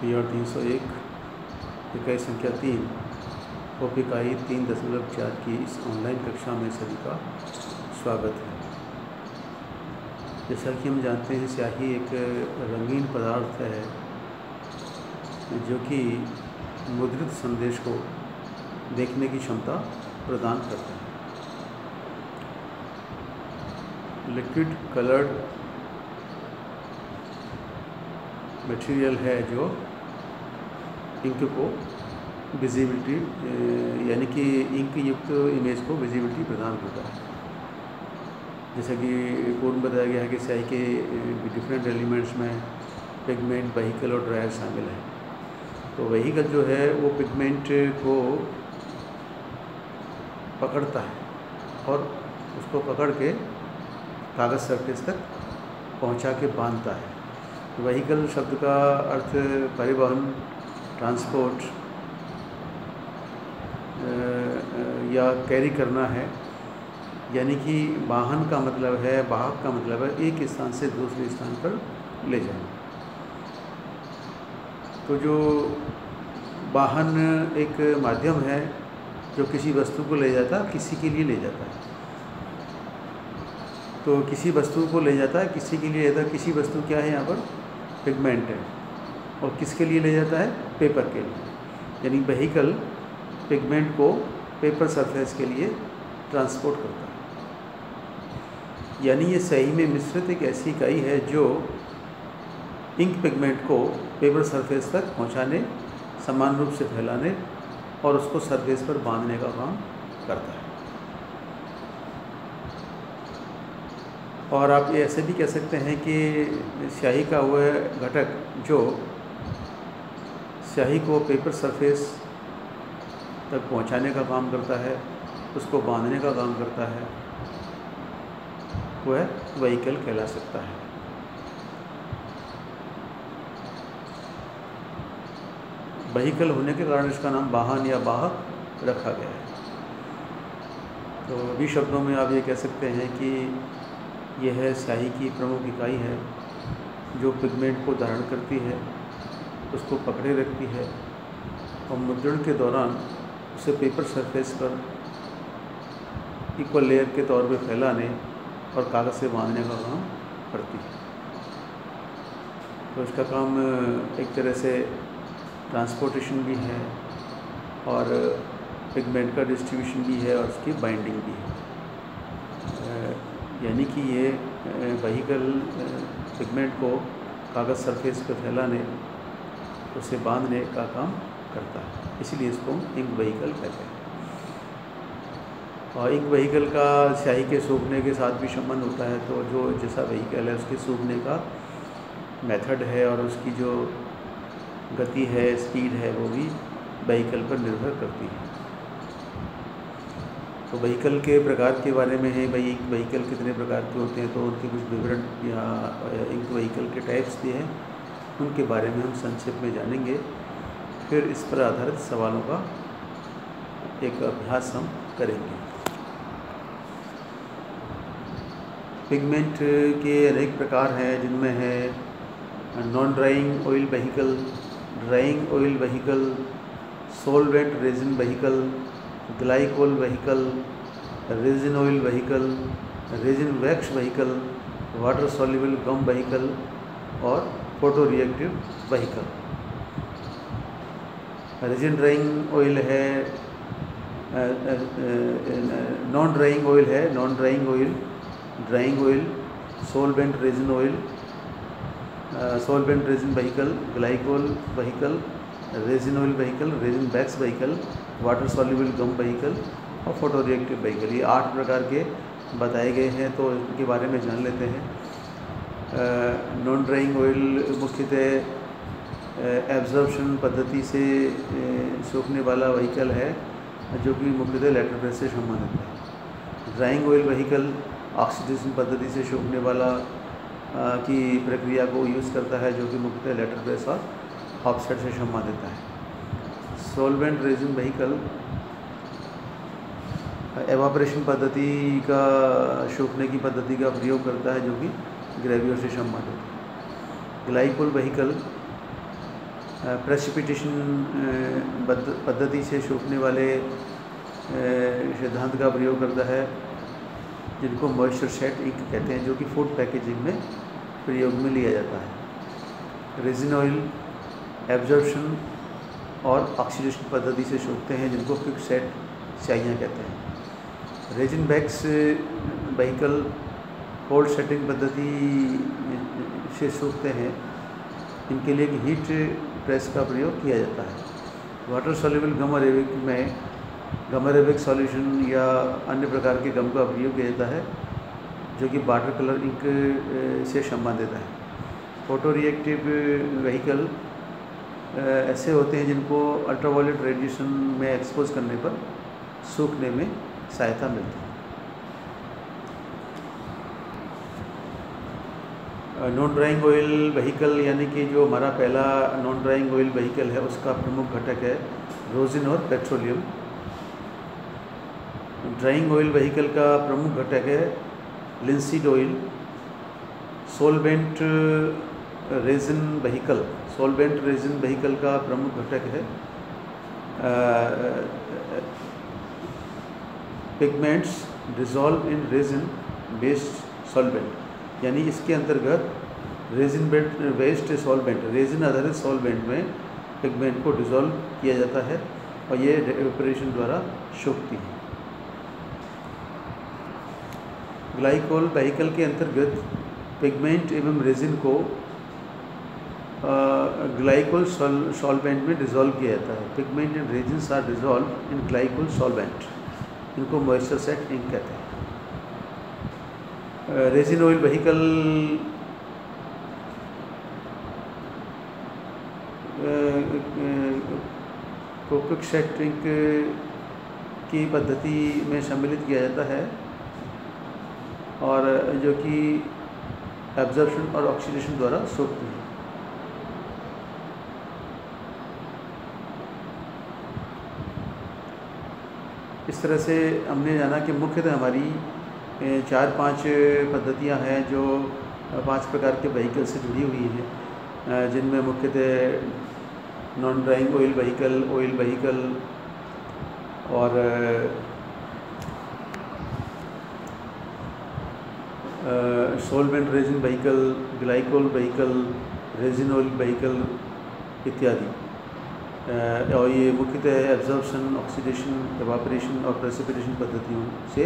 P R तीन सौ एक, इकाई संख्या तीन, ओप इकाई तीन दशमलव चार की इस ऑनलाइन कक्षा में सभी का स्वागत है। जैसा कि हम जानते हैं, स्याही एक रंगीन पदार्थ है, जो कि मुद्रित संदेश को देखने की क्षमता प्रदान करता है। लिक्विड कलर्ड मटेरियल है जो इंक को विजिबिलिटी यानी कि इंक युक्त इमेज को विजिबिलिटी प्रदान करता है। जैसा कि कोड में बताया गया है कि स्याही के डिफरेंट एलिमेंट्स में पिगमेंट वहीकल और ड्रायर शामिल है। तो वहीकल जो है, वो पिगमेंट को पकड़ता है और उसको पकड़ के कागज़ सरफेस तक पहुँचा के बांधता है। वहीकल शब्द का अर्थ परिवहन ट्रांसपोर्ट या कैरी करना है, यानी कि वाहन का मतलब है, वाहक का मतलब है, एक स्थान से दूसरे स्थान पर ले जाना। तो जो वाहन एक माध्यम है, जो किसी वस्तु को ले जाता है, किसी के लिए ले जाता है। तो किसी वस्तु को ले जाता है, किसी के लिए ले जाता है किसी वस्तु क्या है यहाँ पर? पिगमेंट है। और किसके लिए ले जाता है? पेपर के लिए। यानी वहीकल पिगमेंट को पेपर सरफेस के लिए ट्रांसपोर्ट करता है। यानी ये सही में मिश्रित एक ऐसी इकाई है जो इंक पिगमेंट को पेपर सरफेस तक पहुँचाने, समान रूप से फैलाने और उसको सरफेस पर बांधने का काम करता है। और आप ये ऐसे भी कह सकते हैं कि स्याही का वह घटक जो स्याही को पेपर सरफेस तक पहुँचाने का काम करता है, उसको बांधने का काम करता है, वह वहीकल कहला सकता है। वहीकल होने के कारण इसका नाम वाहन या वाहक रखा गया है। तो भी शब्दों में आप ये कह सकते हैं कि यह स्याही की प्रमुख इकाई है, जो पिगमेंट को धारण करती है, उसको पकड़े रखती है और मुद्रण के दौरान उसे पेपर सरफेस पर इक्वल लेयर के तौर पे फैलाने और कागज़ से बांधने का काम करती है। तो इसका काम, एक तरह से ट्रांसपोर्टेशन भी है और पिगमेंट का डिस्ट्रीब्यूशन भी है और उसकी बाइंडिंग भी है। यानी कि ये वहीकल पिगमेंट को कागज़ सरफेस पर फैलाने, उसे बांधने का काम करता है। इसलिए इसको इंक वहीकल कहते हैं। और इंक वहीकल का स्याही के सूखने के साथ भी संबंध होता है तो जो जैसा वहीकल है, उसके सूखने का मेथड है और उसकी जो गति है स्पीड है, वो भी वहीकल पर निर्भर करती है। तो वहीकल के प्रकार के बारे में है भाई वहीकल कितने प्रकार के होते हैं तो उनके कुछ विवरण या इंक वहीकल के टाइप्स भी हैं, उनके बारे में हम संक्षेप में जानेंगे। फिर इस पर आधारित सवालों का एक अभ्यास हम करेंगे। पिगमेंट के अनेक प्रकार हैं, जिनमें है non drying oil vehicle drying oil vehicle solvent resin vehicle glycol vehicle, resin oil vehicle, resin wax vehicle, water soluble gum vehicle और photo reactive vehicle. Resin drying oil है नॉन ड्राइंग ऑयल है, non drying oil drying oil solvent resin oil solvent resin vehicle, glycol vehicle, resin oil vehicle, resin wax vehicle water soluble gum vehicle और photo reactive vehicle ये आठ प्रकार के बताए गए हैं तो इनके बारे में जान लेते हैं। नॉन ड्राइंग ऑयल मुख्यतः एब्जॉर्प्शन पद्धति से सूखने वाला वहीकल है, जो कि मुख्यतः लेटर प्रेस से संबंधित है। ड्राइंग ऑयल वहीकल ऑक्सीडेशन पद्धति से सूखने वाला की प्रक्रिया को यूज़ करता है, जो कि मुख्यतः लेटर प्रेस और ऑफसेट से संबंधित है। सोलवेंट रेजिन वहीकल एवापरेशन पद्धति का सूखने की पद्धति का प्रयोग करता है जो कि ग्रेवियर से संबंधित है ग्लाइकोल वहीकल प्रेसिपिटेशन पद्धति से सूखने वाले सिद्धांत का प्रयोग करता है, जिनको मॉइस्चर सेट इंक कहते हैं, जो कि फ़ूड पैकेजिंग में प्रयोग में लिया जाता है। रेजिन ऑयल एब्जॉर्प्शन और ऑक्सीडेशन पद्धति से सूखते हैं, जिनको क्विक सेट स्याहियाँ कहते हैं। Resin wax vehicle hold setting पद्धति से सूखते हैं। इनके लिए हीट प्रेस का प्रयोग किया जाता है। वाटर सोल्यूबल गम अरेबिक में गम अरेबिक सॉल्यूशन या अन्य प्रकार के गम का प्रयोग किया जाता है, जो कि वाटर कलर इंक से संबंधित है। फ़ोटो रिएक्टिव व्हीकल ऐसे होते हैं जिनको अल्ट्रावायलेट रेडिएशन में एक्सपोज करने पर सूखने में सहायता मिलती है। नॉन ड्राइंग ऑयल व्हीकल यानी कि जो हमारा पहला नॉन ड्राइंग ऑयल वहीकल है, उसका प्रमुख घटक है रोजिन और पेट्रोलियम ड्राइंग ऑयल वहीकल का प्रमुख घटक है linseed oil solvent resin vehicle solvent resin vehicle का प्रमुख घटक है। Pigments dissolve in resin based solvent यानी इसके अंतर्गत resin based solvent resin आधारित सॉल्वेंट में पिगमेंट को डिज़ोल्व किया जाता है और ये ऑपरेशन द्वारा सूखती है। ग्लाइकोल वहीकल के अंतर्गत पिगमेंट एवं रेजिन को ग्लाइकोल सॉल्वेंट में डिज़ोल्व किया जाता है। Pigment and resin are dissolve in glycol solvent इनको मॉइस्चर सेट इंक कहते हैं। रेजिन ऑयल व्हीकल को क्विक सेटिंग की पद्धति में सम्मिलित किया जाता है। और जो कि एब्जॉर्प्शन और ऑक्सीडेशन द्वारा सूखती है। इस तरह से हमने जाना कि मुख्यतः हमारी चार पाँच पद्धतियाँ हैं जो पाँच प्रकार के व्हीकल से जुड़ी हुई हैं जिनमें मुख्यतः non drying oil vehicle oil vehicle और solvent resin vehicle glycol vehicle resin oil vehicle इत्यादि। और ये मुख्यतः एब्जॉर्प्शन ऑक्सीडेशन एवापरेशन और प्रेसिपिटेशन पद्धतियों से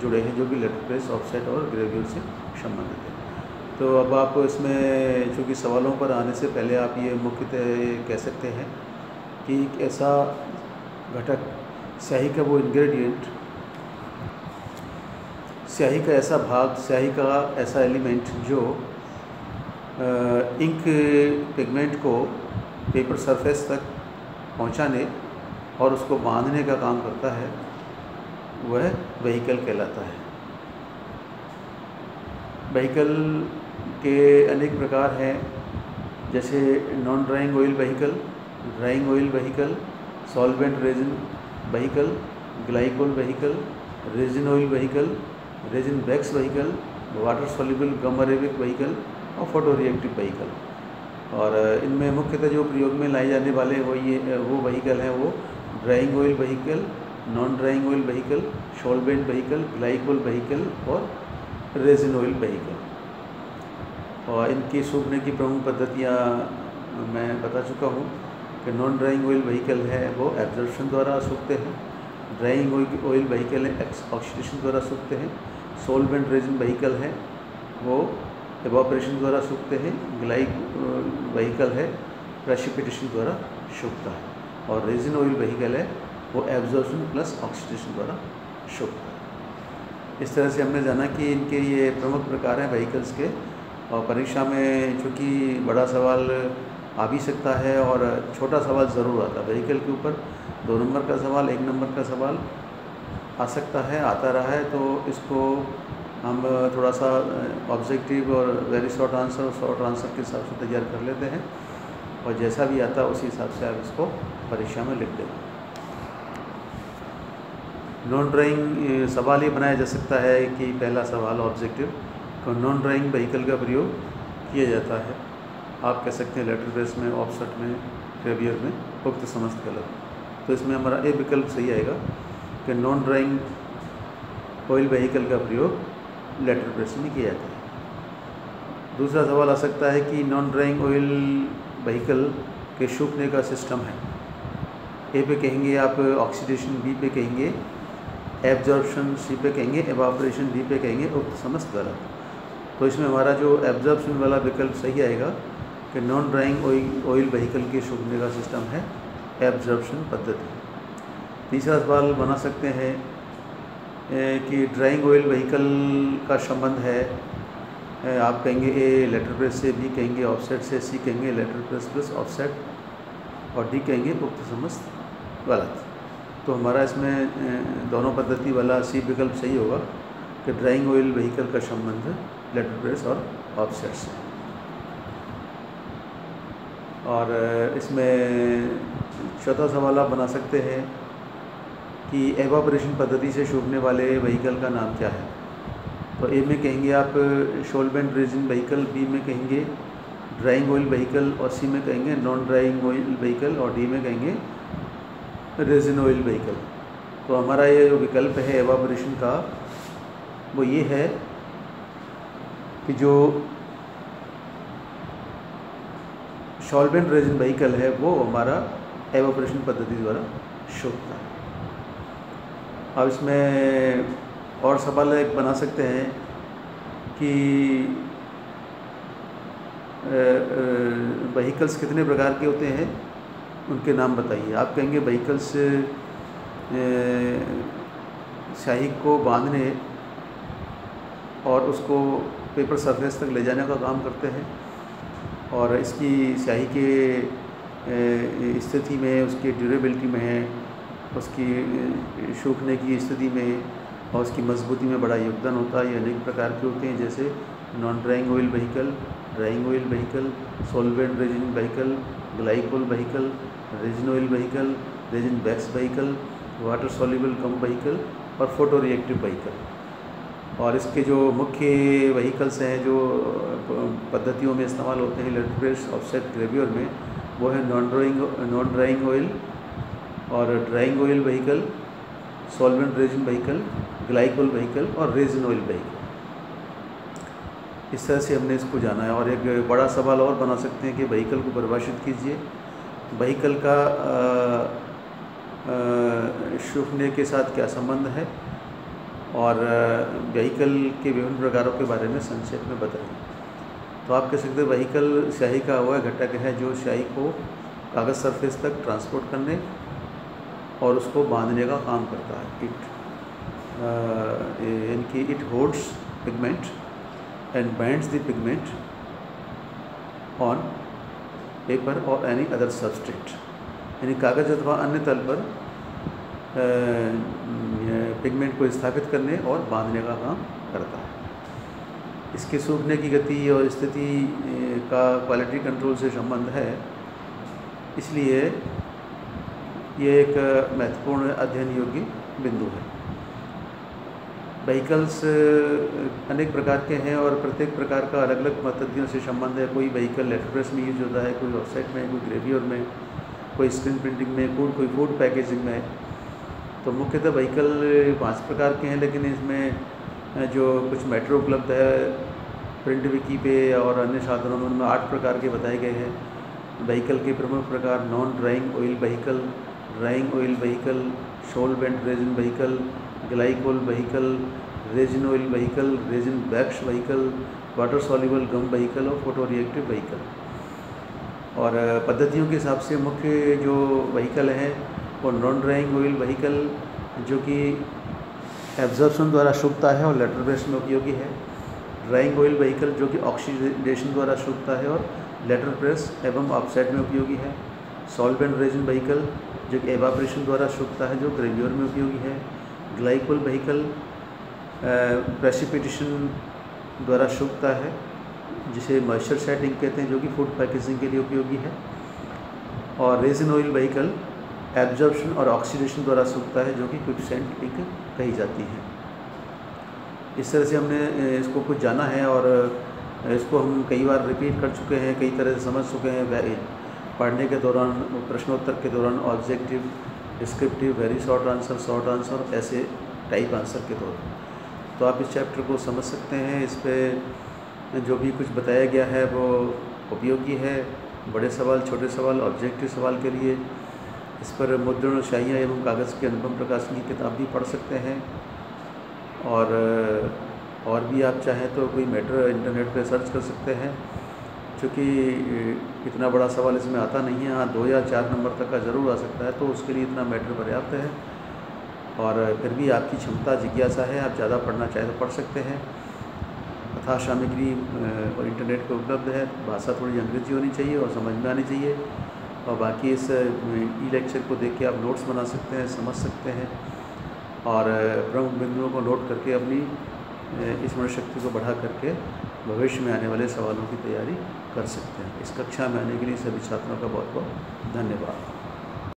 जुड़े हैं, जो कि लेटर प्रेस ऑफसेट और ग्रेव्यूल से संबंधित है। तो अब आप इसमें चूँकि सवालों पर आने से पहले आप ये मुख्यतः कह सकते हैं कि एक ऐसा घटक, स्याही का वो इंग्रेडिएंट स्याही का ऐसा भाग, स्याही का ऐसा एलिमेंट जो इंक पिगमेंट को पेपर सरफेस तक पहुँचाने और उसको बांधने का काम करता है, वह व्हीकल कहलाता है। व्हीकल के अनेक प्रकार हैं, जैसे non drying oil vehicle drying oil vehicle solvent resin vehicle glycol vehicle resin oil vehicle resin wax vehicle water soluble gum arabic vehicle और फ़ोटो रिएक्टिव व्हीकल और इनमें मुख्यतः जो प्रयोग में लाए जाने वाले वो ये, वो वहीकल हैं वो drying oil vehicle non drying oil vehicle solvent vehicle glycol vehicle और रेजिन ऑयल वहीकल और इनकी सूखने की प्रमुख पद्धतियाँ मैं बता चुका हूँ कि नॉन ड्राइंग ऑयल व्हीकल है वो एब्जॉर्प्शन द्वारा सूखते हैं ड्राइंग ऑयल व्हीकल है ऑक्सीडेशन द्वारा सूखते हैं सोलवेंट रेजिन वहीकल है वो एवापरेशन द्वारा सूखते हैं ग्लाइक वहीकल है प्रेसिपिटेशन द्वारा सूखता है और रेजिन ऑयल वहीकल है, वो एब्जॉर्शन प्लस ऑक्सीडेशन द्वारा सूखता है। इस तरह से हमने जाना कि इनके ये प्रमुख प्रकार हैं वहीकल्स के और परीक्षा में चूँकि बड़ा सवाल आ भी सकता है और छोटा सवाल ज़रूर आता है। व्हीकल के ऊपर दो नंबर का सवाल, एक नंबर का सवाल आ सकता है, आता रहा है तो इसको हम थोड़ा सा ऑब्जेक्टिव और वेरी शॉर्ट आंसर और शॉर्ट आंसर के हिसाब से तैयार कर लेते हैं। और जैसा भी आता है उसी हिसाब से आप इसको परीक्षा में लिख देंगे नॉन ड्राइंग सवाल ये बनाया जा सकता है कि पहला सवाल ऑब्जेक्टिव तो नॉन ड्राइंग व्हीकल का प्रयोग किया जाता है। आप कह सकते हैं लेटर प्रेस में ऑफसेट में ग्रेवियर में, उक्त समस्त कलर तो इसमें हमारा एक विकल्प सही आएगा कि नॉन ड्राइंग ऑयल व्हीकल का प्रयोग लेटर प्रेस में किया जाता। है दूसरा सवाल आ सकता है कि नॉन ड्राइंग ऑयल व्हीकल के सूखने का सिस्टम है। ए पे कहेंगे आप ऑक्सीडेशन बी पे कहेंगे एब्जॉर्प्शन सी पे कहेंगे एवापरेशन डी पे कहेंगे उक्त समस्त गलत। तो इसमें हमारा जो एब्जॉर्प्शन वाला विकल्प सही आएगा कि नॉन ड्राइंग ऑयल व्हीकल के सूखने का सिस्टम है एब्जॉर्प्शन पद्धति। तीसरा सवाल बना सकते हैं कि ड्राइंग ऑयल व्हीकल का संबंध है। आप कहेंगे ए लेटर प्रेस से, बी कहेंगे ऑफसेट से, सी कहेंगे लेटर प्रेस प्लस ऑफसेट और डी कहेंगे उक्त समस्त गलत। तो हमारा इसमें दोनों पद्धति वाला सी विकल्प सही होगा कि ड्राइंग ऑयल व्हीकल का संबंध लेटर प्रेस और ऑफसेट से। और इसमें चौथा सवाल आप बना सकते हैं। कि एवापरेशन पद्धति से सूखने वाले व्हीकल का नाम क्या है? तो ए में कहेंगे आप शोलबेंट रेजिन व्हीकल बी में कहेंगे ड्राइंग ऑयल व्हीकल और सी में कहेंगे नॉन ड्राइंग ऑयल व्हीकल और डी में कहेंगे रेजिन ऑयल व्हीकल तो हमारा ये जो विकल्प है एवापोरेशन का, वो ये है कि जो सॉल्वेंट रेजिन व्हीकल है, वो हमारा एवापोरेशन पद्धति द्वारा शोधता है। अब इसमें और सवाल एक बना सकते हैं कि वहीकल्स कितने प्रकार के होते हैं? उनके नाम बताइए। आप कहेंगे वहीकल्स शाही को बांधने और उसको पेपर सरफेस तक ले जाने का काम करते हैं और इसकी स्याही के स्थिति में, उसकी ड्यूरेबिलिटी में उसकी सूखने की स्थिति में और उसकी मजबूती में बड़ा योगदान होता है। ये अनेक प्रकार के होते हैं, जैसे non drying oil vehicle drying oil vehicle solvent resin vehicle glycol vehicle resin oil vehicle resin wax vehicle water soluble gum vehicle और फ़ोटो रिएक्टिव व्हीकल और इसके जो मुख्य व्हीकल्स हैं, जो पद्धतियों में इस्तेमाल होते हैं इलेक्ट्रिक ऑफसेट ग्रेवियर में, वो है non drying non drying oil और drying oil vehicle solvent resin vehicle glycol vehicle और रेजिन ऑयल व्हीकल इस तरह से हमने इसको जाना है और एक बड़ा सवाल और बना सकते हैं कि व्हीकल को परिभाषित कीजिए। व्हीकल का शुभने के साथ क्या संबंध है? और व्हीकल के विभिन्न प्रकारों के बारे में संक्षेप में बताएँ तो आप कह सकते हैं व्हीकल स्याही का हुआ घटक है जो स्याही को कागज़ सरफेस तक ट्रांसपोर्ट करने और उसको बांधने का काम करता है। इट यानी कि it holds pigment and binds the pigment on paper और एनी अदर सबस्ट्रेट यानी कागज़ अथवा अन्य तल पर पिगमेंट को स्थापित करने और बांधने का काम करता है। इसके सूखने की गति और स्थिति का क्वालिटी कंट्रोल से संबंध है। इसलिए ये एक महत्वपूर्ण अध्ययन योग्य बिंदु है। व्हीकल्स अनेक प्रकार के हैं और प्रत्येक प्रकार का अलग अलग पद्धतियों से संबंध है। कोई व्हीकल लेटर में यूज़ होता है, कोई वेबसाइट में, कोई ग्रेवियर में, कोई स्क्रीन प्रिंटिंग में फ़ूड कोई फ़ूड पैकेजिंग में। तो मुख्यतः व्हीकल पाँच प्रकार के हैं, लेकिन इसमें जो कुछ मेट्रो उपलब्ध है प्रिंट विकी पे और अन्य साधनों में उनमें आठ प्रकार के बताए गए हैं। व्हीकल के प्रमुख प्रकार non drying oil vehicle drying oil vehicle, solvent resin vehicle glycol vehicle, resin oil vehicle, resin wax vehicle, water soluble gum vehicle और फ़ोटो रिएक्टिव व्हीकल। और पद्धतियों के हिसाब से मुख्य जो व्हीकल हैं, वो नॉन ड्राइंग ऑयल व्हीकल, जो कि एब्जॉर्बन द्वारा सूखता है और लेटर बेस में उपयोगी है। ड्राइंग ऑयल व्हीकल जो कि ऑक्सीडेशन द्वारा सूखता है और लेटर प्रेस एवं ऑफसेट में उपयोगी है। सॉल्वेंट रेजिन व्हीकल जो कि एवापरेशन द्वारा सूखता है, जो ग्रेवियर में उपयोगी है। ग्लाइकोल व्हीकल प्रेसिपिटेशन द्वारा सूखता है, जिसे मॉइस्चर सेटिंग कहते हैं, जो कि फ़ूड पैकेजिंग के लिए उपयोगी है। और रेजिन ऑयल व्हीकल एब्जॉर्प्शन और ऑक्सीडेशन द्वारा सूखता है, जो कि क्विकसेंट पिक कही जाती है। इस तरह से हमने इसको कुछ जाना है और इसको हम कई बार रिपीट कर चुके हैं, कई तरह से समझ चुके हैं पढ़ने के दौरान, प्रश्नोत्तर के दौरान objective descriptive very short answer short answer ऐसे टाइप आंसर के तौर तो आप इस चैप्टर को समझ सकते हैं, इस पर जो भी कुछ बताया गया है, वो उपयोगी है। बड़े सवाल, छोटे सवाल ऑब्जेक्टिव सवाल के लिए। इस पर मुद्रण शाहियाँ एवं कागज़ के अनुपम प्रकाशन की किताब भी पढ़ सकते हैं। और और भी आप चाहें तो कोई मैटर इंटरनेट पर सर्च कर सकते हैं। क्योंकि इतना बड़ा सवाल इसमें आता नहीं है हाँ दो या चार नंबर तक का ज़रूर आ सकता है तो उसके लिए इतना मैटर पर्याप्त है। और फिर भी आपकी क्षमता जिज्ञासा है, आप ज़्यादा पढ़ना चाहें तो पढ़ सकते हैं। कथा सामग्री और इंटरनेट पर उपलब्ध है, भाषा थोड़ी अंग्रेज़ी होनी चाहिए और समझ में आनी चाहिए। और बाकी इस ई लेक्चर को देख के आप नोट्स बना सकते हैं, समझ सकते हैं। और प्रमुख बिंदुओं को नोट करके अपनी स्मरण शक्ति को बढ़ा करके भविष्य में आने वाले सवालों की तैयारी कर सकते हैं। इस कक्षा में आने के लिए सभी छात्रों का बहुत बहुत धन्यवाद।